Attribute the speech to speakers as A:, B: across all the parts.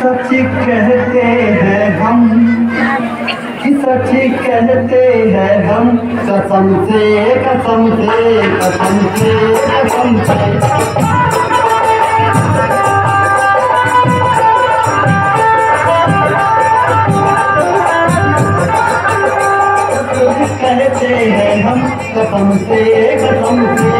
A: सच कहते हैं हम सच कहते हैं हम, कसम से कसम से कसम से कसम से। कहते हैं हम, कसम से कसम से।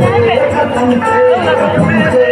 A: Thank you.